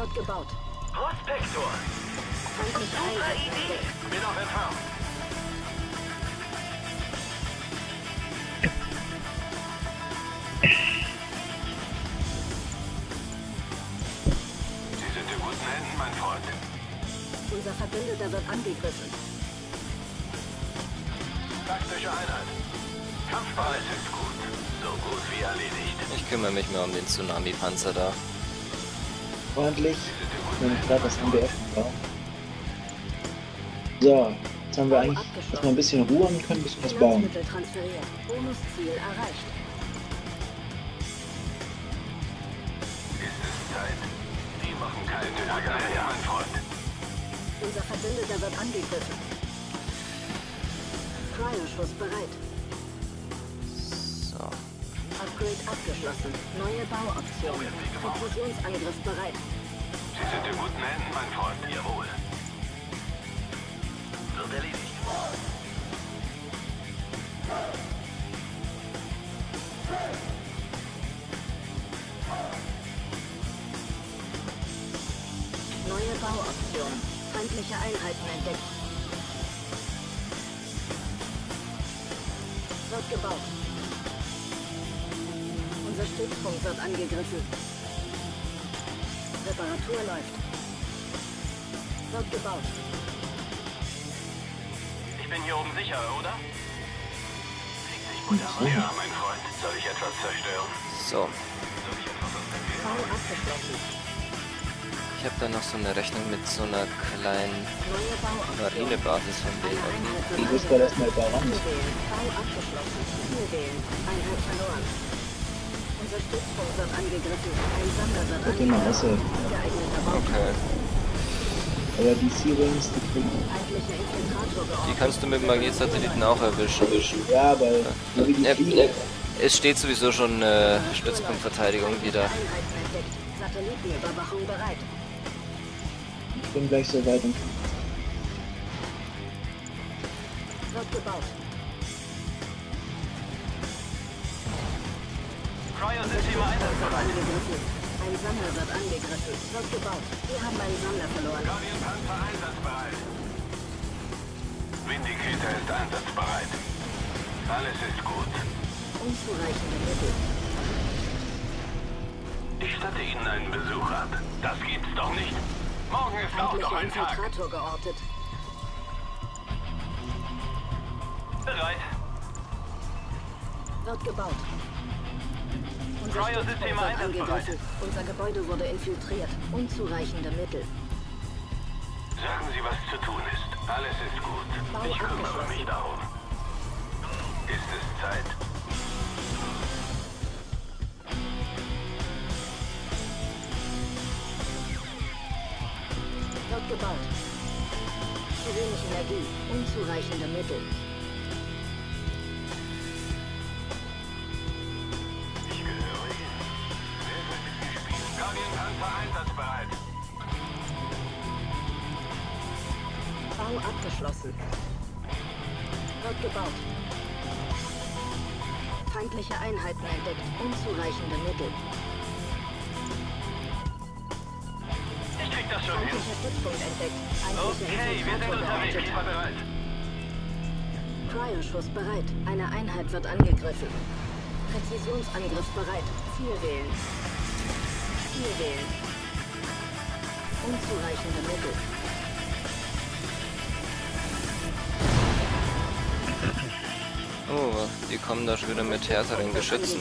Wird gebaut. Prospektor. Super Idee. Bin auf Empfang. Sie sind in guten Händen, mein Freund. Unser Verbündeter wird angegriffen. Taktische Einheit. Kampfbereit ist gut. So gut wie erledigt. Ich kümmere mich mal um den Tsunami-Panzer da. Freundlich. Nämlich gerade das MBF war. So, jetzt haben wir eigentlich erstmal ein bisschen Ruhe und können ein bisschen was bauen. Unser Verbündeter wird angegriffen. Cryoschuss bereit. Upgrade abgeschlossen. Neue Bauoption. Präzisionsangriff bereit. Sie sind in guten Händen, mein Freund. Jawohl. Wird erledigt. Neue Bauoption. Feindliche Einheiten entdeckt. Angegriffen. Reparatur läuft. Wird gebaut. Ich bin hier oben sicher, oder? Gut aus. Ja, mein Freund. Soll ich etwas zerstören? So. Ich etwas aus dem Weg? Bau abgeschlossen. Ich habe da noch so eine Rechnung mit so einer kleinen. Marinebasis von denen. Wird bist gerade erstmal wählen. Bau abgeschlossen. Ziel wählen. Einheit verloren. Unser Stützpunkt wird angegriffen. Ein Bau. Okay. Aber die Sea-Wings, die kriegen. Die kannst du mit dem Magnetsatelliten auch erwischen. Ja, die Ja, fliegen. Es steht sowieso schon äh, Stützpunktverteidigung wieder. Ich bin gleich so weit und Wird gebaut. Cryo-Systeme einsatzbereit. Ein Sammler wird angegriffen. Wird gebaut. Wir haben einen Sammler verloren. Guardian-Panzer einsatzbereit. Vindicator ist einsatzbereit. Alles ist gut. Unzureichende Mittel. Ich statte Ihnen einen Besuch ab. Das gibt's doch nicht. Morgen ist auch noch ein Tag. Geortet. Bereit. Wird gebaut. Cryo-Systeme angegriffen. Unser Gebäude wurde infiltriert. Unzureichende Mittel. Sagen Sie, was zu tun ist. Alles ist gut. Ich kümmere mich darum. Ist es Zeit? Wird gebaut. Zu wenig Energie. Unzureichende Mittel. Bau abgeschlossen. Wird gebaut. Feindliche Einheiten entdeckt. Unzureichende Mittel. Ich krieg das schon hin. Stützpunkt entdeckt. Okay, wir sind unterwegs. geortet. Lieber bereit. Cryoschuss bereit. Eine Einheit wird angegriffen. Präzisionsangriff bereit. Ziel wählen. Ziel wählen. Unzureichende Mittel. Oh, die kommen da schon wieder mit härteren Geschützen.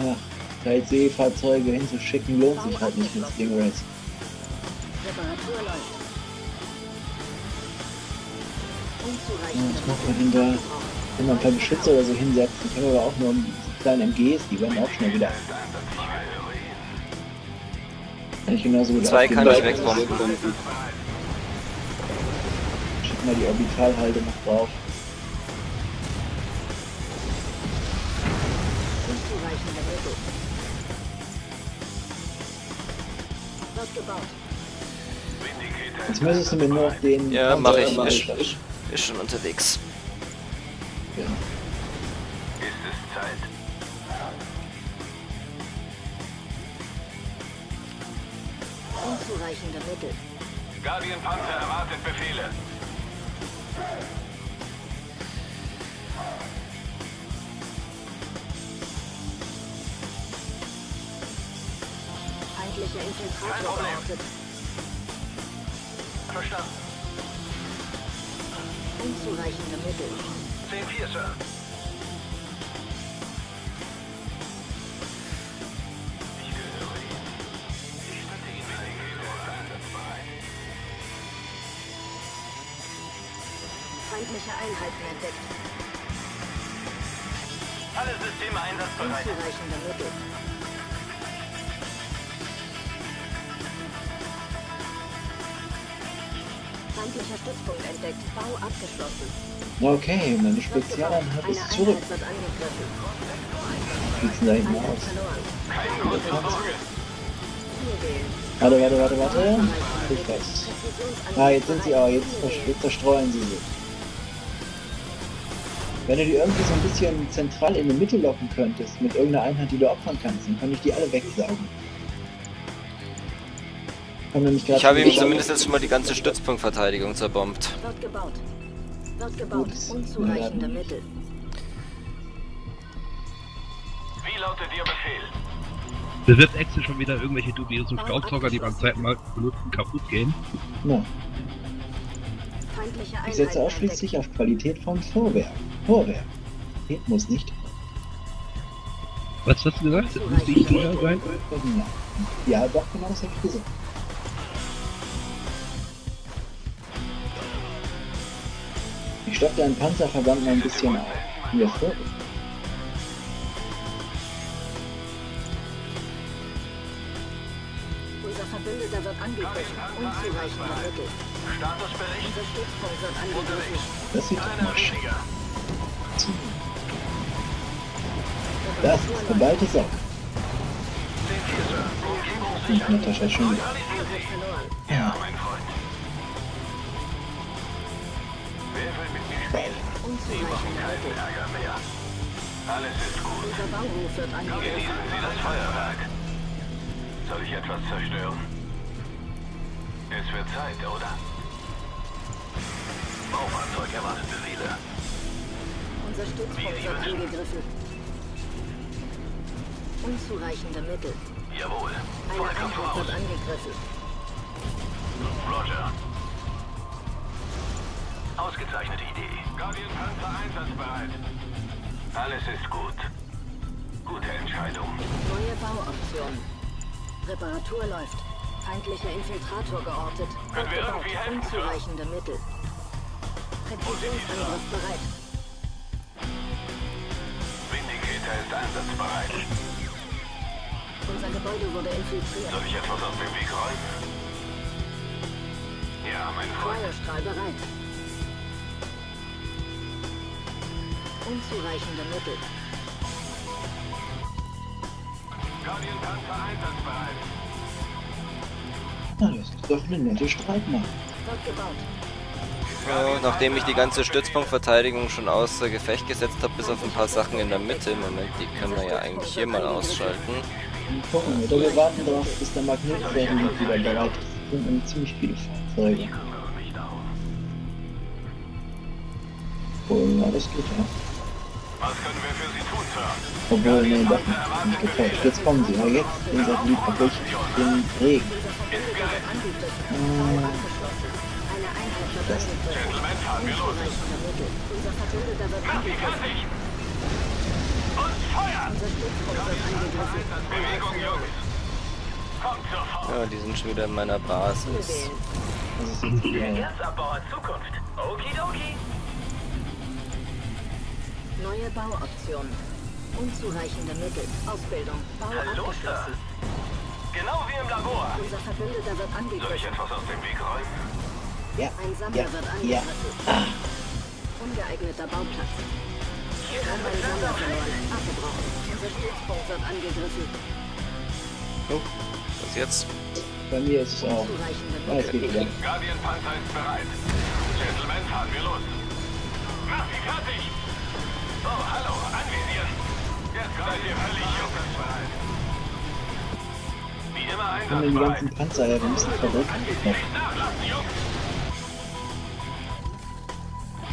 ach, drei Seefahrzeuge hinzuschicken lohnt sich halt nicht mit Stingrays. Ja, was macht man da? Wenn man ein paar Beschützer oder so hinsetzt, ich habe aber auch nur diese kleinen MGs, die werden auch schnell wieder. Kann ich genauso gut Zwei kann ich wegbomben. Schick mal die Orbitalhalde noch drauf. Jetzt ist müsstest du mir nur noch den. Ja, mach ich. Panzer- Ist, ist schon unterwegs. Ja. Ist es Zeit? Unzureichende Mittel. Guardian Panzer erwartet Befehle. Infiltrator Problem. verortet. Verstanden. Unzureichende Mittel. 10-4, Sir. Feindliche Einheiten entdeckt. Alle Systeme einsatzbereit. Unzureichende Mittel. Stützpunkt entdeckt. Bau abgeschlossen. Okay, meine Spezialeinheit ist zurück. Wie sieht's denn da hinten aus? Warte, warte, warte, warte. Ich weiß. Ah, jetzt sind sie auch, jetzt, jetzt zerstreuen sie sich. Wenn du die irgendwie so ein bisschen zentral in die Mitte locken könntest, mit irgendeiner Einheit, die du opfern kannst, dann könnte ich die alle wegsaugen. Ich habe ihm nicht zumindest jetzt schon mal die ganze Stützpunktverteidigung zerbombt. Wird gebaut. Wird gebaut. Unzureichende. Mittel. Wie lautet Ihr Befehl? Bewirbt Excel schon wieder irgendwelche dubiosen Staubsauger, die beim zweiten Mal benutzen kaputt gehen? Feindliche ich setze ausschließlich auf Qualität vom Vorwerk. Vorwerk. Geht muss nicht. Was hast du gesagt? Ich sicher sein? Ja, doch, genau das habe ich gesagt. Ich stock deinen Panzerverband mal ein bisschen auf. Hier vor. Unser Verbündeter wird angegriffen. Unzureichende Mittel. Statusbericht. Unser Stützpunkt wird angegriffen. Das sieht doch mal schön weniger. zu. Das ist. 10-4, Sir. Umgebung Und. Natascha schon wieder. Einheit verloren. Ja, mein Freund. Sie machen keinen. Ärger mehr. Alles ist gut. Unser Bauhof wird angegriffen. Genießen Sie das Feuerwerk. Soll ich etwas zerstören? Es wird Zeit, oder? Baufahrzeug erwartet Befehle. Unser Stützpunkt wird angegriffen. Unzureichende Mittel. Jawohl. Volker Einheit wird angegriffen. Roger. Ausgezeichnete Idee. Guardian Panzer einsatzbereit. Alles ist gut. Gute Entscheidung. Neue Bauoption. Reparatur läuft. Feindlicher Infiltrator geortet. Können wir irgendwie helfen? Unzureichende Mittel. Präzisionsangriff bereit. Vindicator ist einsatzbereit. Unser Gebäude wurde infiltriert. Soll ich etwas aus dem Weg räumen? Ja, mein Freund. Feuerstrahl bereit. Unzureichende Mittel. Guardian Panzer einsatzbereit. Na, das ist doch eine nette Streitmacht. Wird gebaut. So, nachdem ich die ganze Stützpunktverteidigung schon außer Gefecht gesetzt habe, bis auf ein paar Sachen in der Mitte, Moment, die können wir ja eigentlich hier mal ausschalten. Gucken wir. Oder wir warten darauf, bis der Magnetfeld wieder bereit ist. Sind nämlich ziemlich viele Fahrzeuge. Obwohl, ja, das geht ja. Obwohl, nee, doch nicht. Nicht getäuscht. Jetzt kommen sie. Ja, jetzt den ich den Regen. Angegriffen. sie fertig! Und Feuer! Unser Stützpunkt wird angegriffen. Bewegung, Jungs! Kommt sofort! Ja, die sind schon wieder in meiner Basis. Das Erzabbau hat Zukunft. Okidoki! Neue Bauoption. Unzureichende Mittel. Ausbildung. Bau Hallo, Sir. Genau wie im Labor. Unser Verbündeter wird Soll ich angegriffen. etwas aus dem Weg räumen? ja, Ein Sammler ja, wird ja. angegriffen. Ungeeigneter Bauplatz. Wir haben einen Sammler verloren. Abgebrochen. Unser Stützpunkt wird angegriffen. Oh, was jetzt? Bei mir ist es auch. Unzureichende Ja, es Mittel. geht wieder. Guardian Panzer ist bereit. Gentlemen, fahren wir los. Mach sie fertig! Oh, hallo, anvisieren! Kommen denn die ganzen Panzer her? Wir müssen verrückt.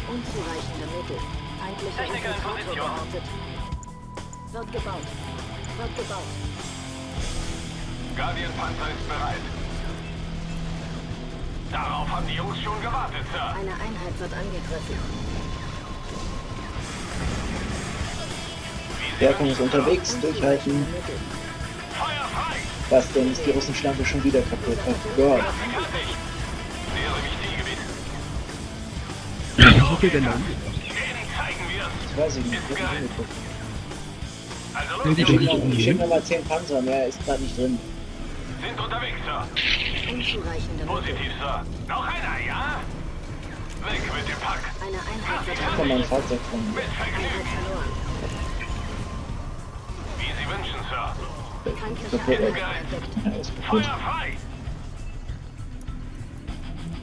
Unzureichende Mittel. Feindlicher Techniker in Infiltrator Position. geortet. Wird gebaut. Wird gebaut. Guardian-Panzer ist bereit. Darauf haben die Jungs schon gewartet, Sir. Eine Einheit wird angegriffen. Stärkung ist unterwegs. Durchhalten. Was denn? Ist die Russenschlampe schon wieder kaputt? Oh Gott. Was ihr denn da wir's. Das weiß ich nicht. Ich hab nicht hingeguckt. Also los, die Jungs. schon Ich schick nochmal 10 Panzer. Mehr ist gerade nicht drin. Sind unterwegs, Sir. Unzureichende. Positiv, Sir. Noch einer, ja? Weg mit dem Pack. Eine Einheit wird Ach, komm, mein angegriffen. Fahrzeug von. Mit Einheit Vergnügen. Entdeckt. Ja, ist frei!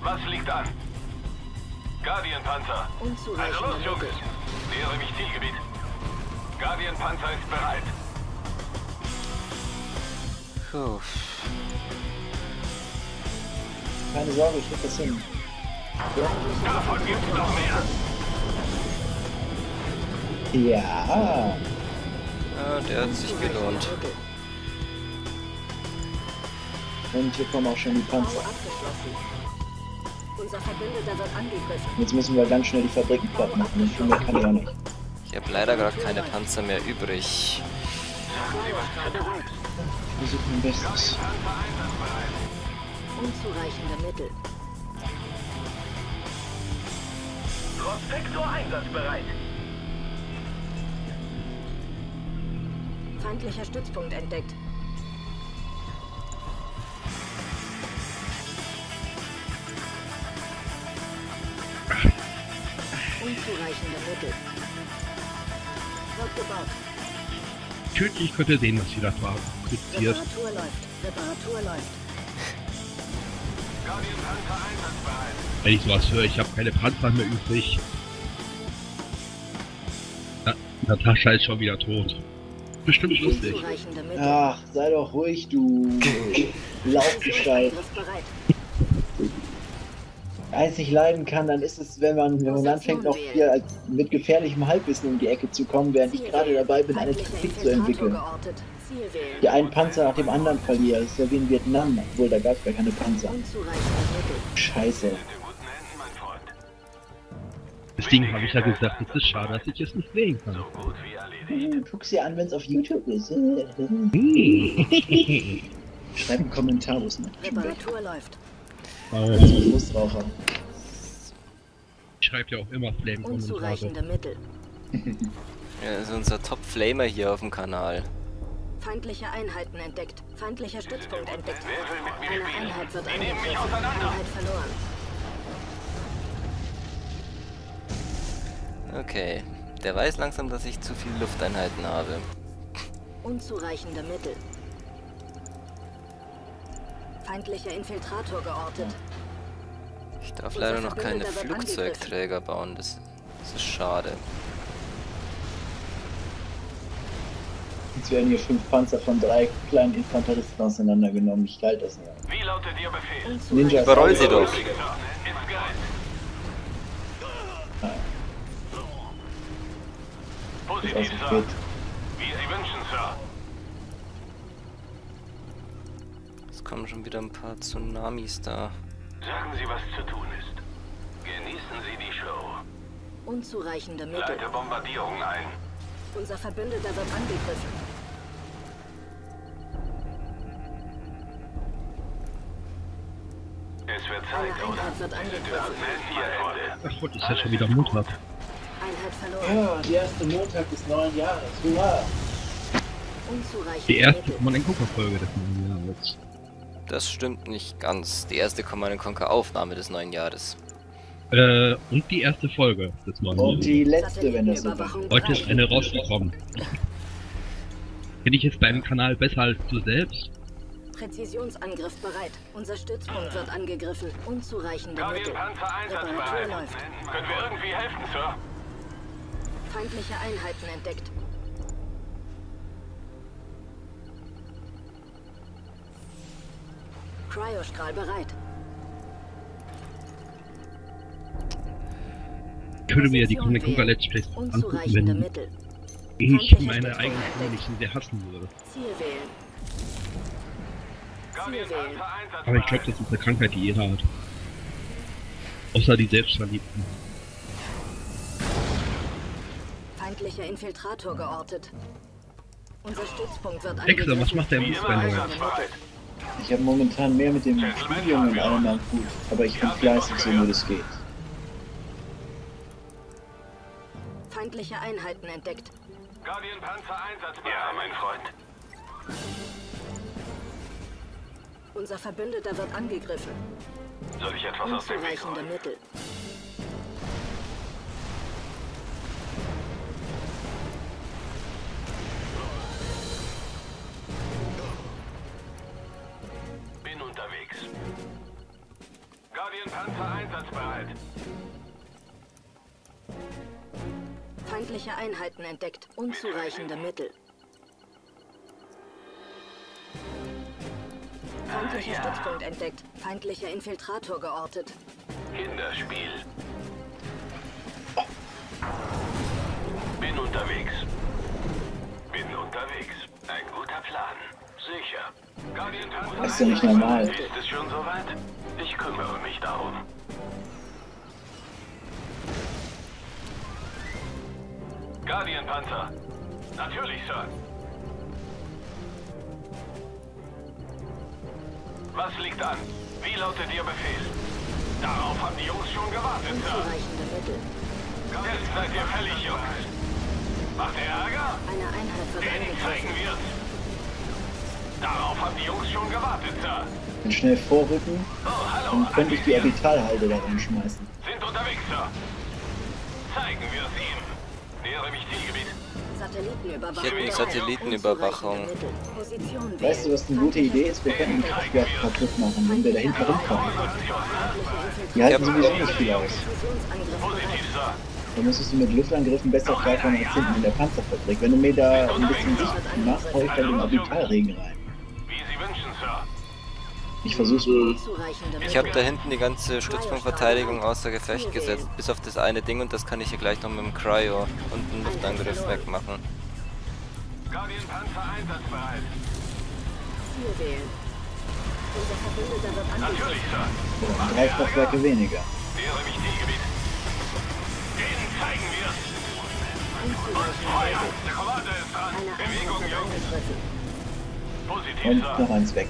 Was liegt an? Guardian-Panzer. Also los, Jungs. Nähere mich Zielgebiet. Guardian-Panzer ist bereit. Puh. Keine Sorge, ich krieg das hin. Davon gibt's noch mehr. Ja. Ja, der hat sich gelohnt. Und hier kommen auch schon die Panzer. abgeschlossen. Unser Verbündeter wird angegriffen. Jetzt müssen wir ganz schnell die Fabriken platt machen. Viel mehr kann ich auch nicht. Ich habe leider gerade keine Panzer mehr übrig. Ich versuche mein Bestes. Unzureichende Mittel. Prospektor einsatzbereit. Feindlicher Stützpunkt entdeckt. Unzureichende Mittel. Wird gebaut. Tödlich könnt ihr sehen, was sie da. Kritisiert. Reparatur läuft. Reparatur läuft. Wenn ich sowas höre, ich habe keine Panzer mehr übrig. Na, Natascha ist schon wieder tot. Bestimmt lustig. Ach, sei doch ruhig, du Laufgestalt. Eins nicht leiden kann, dann ist es, wenn man, wenn man anfängt, noch hier als, mit gefährlichem Halbwissen um die Ecke zu kommen, während ich gerade dabei bin, eine Taktik zu entwickeln. Die einen Panzer nach dem anderen verliere. Das ist ja wie in Vietnam, obwohl da gab es gar keine Panzer. Scheiße. Freund. Deswegen habe ich ja gesagt, es ist schade, dass ich es nicht sehen kann. So gut wie erledigt. Hm, Guck's dir an, wenn's auf YouTube ist. Schreib einen Kommentar, wo es nicht Reparatur läuft. Oh, Lustraucher. ich schreibe ja auch immer Flame-Kommentare. Unzureichende Mittel. Er ist unser Top-Flamer hier auf dem Kanal. Feindliche Einheiten entdeckt. Feindlicher Stützpunkt entdeckt. Eine? Einheit wird angegriffen. Einheit verloren. Okay. Der weiß langsam, dass ich zu viele Lufteinheiten habe. Unzureichende Mittel. Feindlicher Infiltrator geortet. Ich darf Unser leider noch keine Flugzeugträger bauen. Das, das ist schade. Jetzt werden hier fünf Panzer von drei kleinen Infanteristen auseinandergenommen. Ich halte das nicht. Wie lautet Ihr Befehl? Ninja Überroll sie doch. Dem Sir. Bild. Wie Sie wünschen, Sir. Es kommen schon wieder ein paar Tsunamis da. Sagen Sie, was zu tun ist. Genießen Sie die Show. Unzureichende Mittel. Leite Bombardierung ein. Unser Verbündeter wird angegriffen. Es wird Zeit, oder? Wird angegriffen. Ach, heute ist ja schon wieder Montag. Ja, der erste Montag des neuen Jahres. Hurra! Die erste. Command Conquer Folge des neuen Jahres. Das stimmt nicht ganz. Die erste Command Conquer Aufnahme des neuen Jahres. Äh, und die erste Folge des neuen Und Jahres. die letzte, wenn das so Satellitenüberwachung Heute ist eine rausgekommen. Kenne ich jetzt deinen Kanal besser als du selbst? Präzisionsangriff bereit. Unser Stützpunkt wird angegriffen. Unzureichende Mittel. Reparatur einsatzbereit. läuft. Können wir irgendwie helfen, Sir? Feindliche Einheiten entdeckt. Cryostrahl bereit. Ich würde mir ja die Konga wählen. Let's Plays angucken, wenn Mittel. ich Feindliche meine eigene Stimme nicht so sehr hassen würde. Ziel wählen. Ziel. Aber ich glaube, das ist eine Krankheit, die jeder hat. Außer die Selbstverliebten. Feindlicher Infiltrator geortet. Unser Stützpunkt wird Extra, was macht der im Fußball? Ich habe momentan mehr mit dem Studium und allem am Hut, aber ich bin fleißig, so nur das geht. Feindliche Einheiten entdeckt. Guardian Panzer einsatzbereit. Ja, mein Freund. Unser Verbündeter wird angegriffen. Soll ich etwas aus dem Weg? Mittel. Einheiten entdeckt. Unzureichende Mittel. Feindlicher Stützpunkt entdeckt. Feindlicher Infiltrator geortet. Kinderspiel. Bin unterwegs. Bin unterwegs. Ein guter Plan. Sicher. Das ist ja nicht normal. Ist es schon soweit? Ich kümmere mich darum. Guardian Panzer. Natürlich, Sir. Was liegt an? Wie lautet Ihr Befehl? Darauf haben die Jungs schon gewartet, Sir. Jetzt seid ihr fällig, Jungs. Macht ihr Ärger? Eine Einheit wird Den zeigen wir's. Darauf haben die Jungs schon gewartet, Sir. Dann schnell vorrücken, Oh, hallo. dann könnte ich die Orbitalhalde da reinschmeißen. Sind unterwegs, Sir. Zeigen wir's ihm. Nähere mich Zielgebiet. Satellitenüberwachung. Ich hätte eine bereit. Satellitenüberwachung. Weißt du, was eine gute Idee ist? Wir könnten ein Kraftwerk kaputt machen, wenn wir da hinten rumkommen. Die halten sowieso nicht viel aus. Fusionsangriff bereit. Positiv, Sir. Da müsstest du mit Luftangriffen besser klarkommen als hinten in der Panzerfabrik. Wenn du mir da ein bisschen Sicht machst, hau ich dann den Orbitalregen rein. Ich versuch's wohl. Unzureichende Ich habe da hinten die ganze Stützpunktverteidigung außer Gefecht gesetzt, bis auf das eine Ding und das kann ich hier gleich noch mit dem Cryo und einem Luftangriff wegmachen. Guardian Panzer einsatzbereit. Ziel wählen. Unser Verbündeter wird Natürlich, angegriffen. Sir. Oder drei Kraftwerke weniger. Mich zeigen Feuer. Der Commander ist dran. Bewegung, Jungs. Positiv, Und noch eins weg.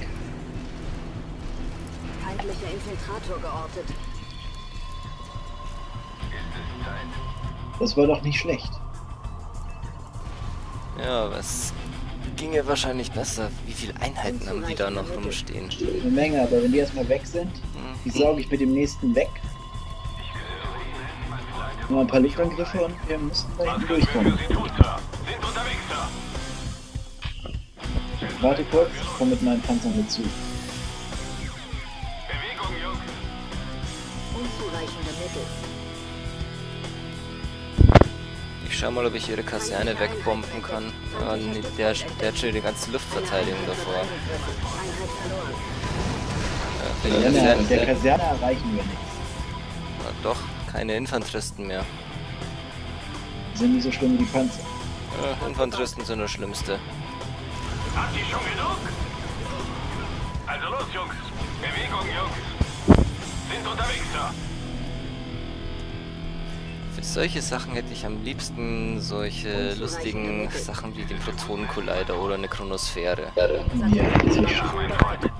Feindlicher Infiltrator geortet. Das war doch nicht schlecht. Ja, aber es ginge wahrscheinlich besser. Wie viele Einheiten haben die da noch rumstehen? Eine Menge, aber wenn die erstmal weg sind, die sauge ich mit dem nächsten weg. Noch ein paar Luftangriffe und wir müssten da hinten Was durchkommen. Warte kurz, ich komme mit meinen Panzern dazu. Unzureichende Mittel. Ich schau mal, ob ich ihre Kaserne wegbomben kann. Ah, nee, der, der hat schon die ganze Luftverteidigung davor. Ja, die Ja, mit der Kaserne, Kaserne erreichen wir nichts. Ah, doch, keine Infanteristen mehr. Die sind nicht so schlimm wie die Panzer. Ja, Infanteristen sind das Schlimmste. Habt ihr schon genug? Also los, Jungs. Bewegung, Jungs. Sind unterwegs, Sir. Für solche Sachen hätte ich am liebsten solche lustigen Sachen wie den Protonenkollider oder eine Chronosphäre. Ja, mein Freund.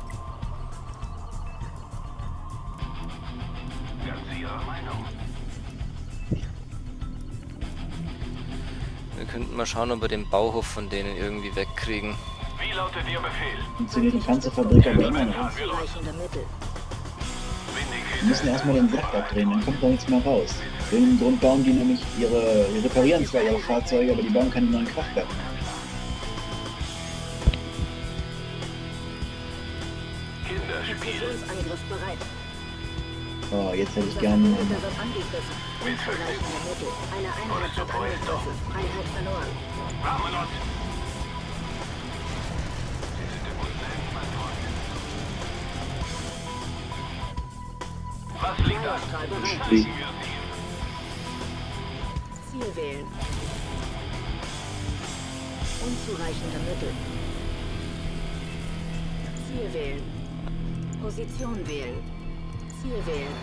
Wir könnten mal schauen, ob wir den Bauhof von denen irgendwie wegkriegen. Wie lautet Ihr Befehl? funktioniert die Panzerfabrik aber immer noch. Wir müssen erstmal den Sack abdrehen, dann kommt da nichts mehr raus. Aus dem Grund bauen die nämlich ihre, die reparieren zwar ihre Fahrzeuge, aber die bauen keine neuen Kraftwerke. Kinderspiel. Fusionsangriff bereit. Oh, jetzt hätte ich gerne. Eine Einheit verloren. Was liegt an? Wie? Ziel wählen. Unzureichende Mittel. Ziel wählen. Position wählen. Ziel wählen.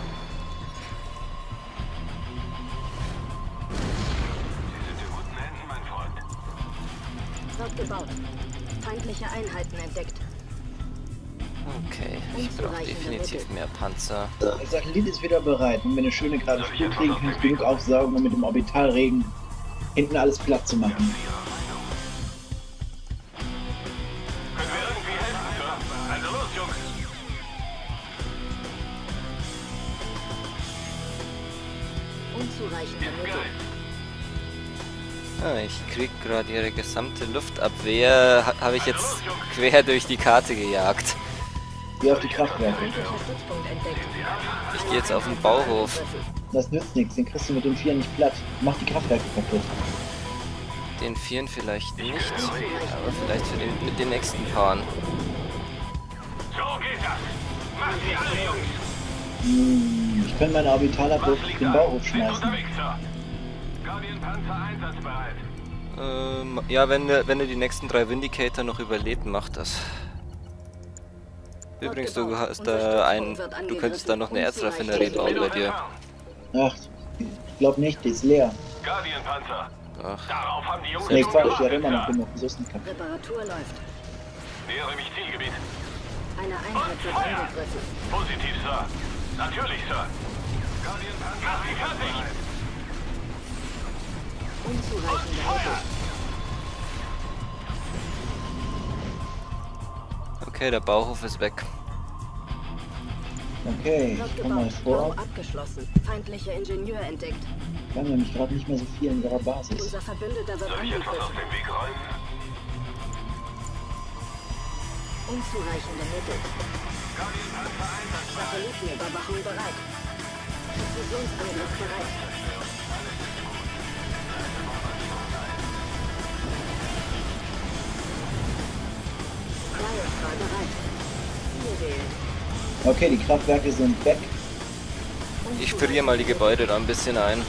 Sie sind in guten Händen, mein Freund. Wird gebaut. Feindliche Einheiten entdeckt. Okay, ich brauche definitiv mehr Panzer. Der Satellit ist wieder bereit. Wenn wir eine schöne gerade Spur kriegen, kann ich genug aufsaugen, um mit dem Orbitalregen hinten alles platt zu machen. Können wir irgendwie helfen, Sir? Also los, Jungs. Unzureichende Ist Mittel. geil. Ah, ich krieg gerade ihre gesamte Luftabwehr, ha habe ich jetzt quer durch die Karte gejagt. Geh auf die Kraftwerke. Ich gehe jetzt auf den Bauhof. Das nützt nichts, den kriegst du mit den Vieren nicht platt. Mach die Kraftwerke kaputt. Den Vieren vielleicht nicht, aber vielleicht für den, mit den nächsten Paaren. So geht das. Macht sie alle, Jungs. Hm, ich kann meine Orbitalabwurf Was auf den? Bauhof schmeißen. unterwegs, Sir. Guardian Panzer einsatzbereit. Ähm, ja, wenn, du- wenn du die nächsten drei Vindicator noch überlebt, mach das. Übrigens, du hast da ein, du könntest da noch eine Erzraffinerie bauen bei dir. Ach, ich glaub nicht, die ist leer. Guardian Panzer. Ach, Darauf haben die Jungs Nee, Quatsch, hat gewartet, immer noch genug. So ist nicht kaputt. Reparatur läuft. Nähere mich Zielgebiet. Eine Einheit wird angegriffen. Positiv, Sir. Natürlich, Sir. Guardian Panzer. Mach sie fertig! Unzureichende Mittel. Okay, der Bauhof ist weg. Okay, ich komm mal vor. abgeschlossen. Feindlicher Ingenieur entdeckt. Wir haben nämlich gerade nicht mehr so viel in ihrer Basis. Unser Verbündeter wird Soll ich etwas aus dem Weg räumen? Unzureichende Mittel. Satellitenüberwachung bereit. Präzisionsangriff bereit. Okay, die Kraftwerke sind weg. Ich friere mal die Gebäude da ein bisschen ein.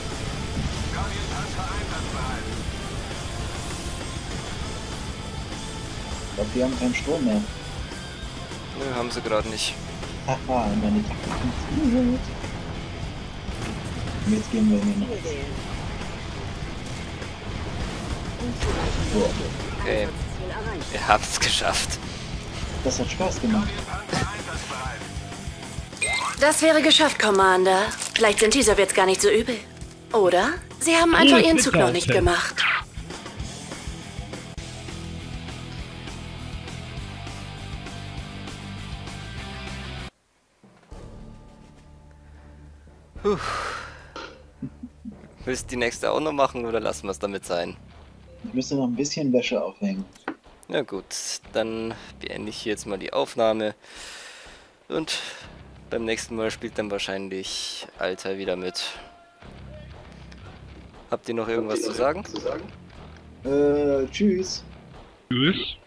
Ich glaube, die haben keinen Strom mehr. Nö, haben sie gerade nicht. Haha, meine Taktik funktioniert. Und jetzt gehen wir in den. Mittel. Okay. Ihr habt's geschafft. Das hat Spaß gemacht. Das wäre geschafft, Commander. Vielleicht sind die Sowjets gar nicht so übel. Oder? Sie haben einfach Cool, ihren Zug noch nicht gemacht. Willst du die nächste auch noch machen oder lassen wir es damit sein? Ich müsste noch ein bisschen Wäsche aufhängen. Na gut, dann beende ich hier jetzt mal die Aufnahme. Und beim nächsten Mal spielt dann wahrscheinlich Alter wieder mit. Habt ihr noch irgendwas zu sagen? Äh, tschüss. Tschüss.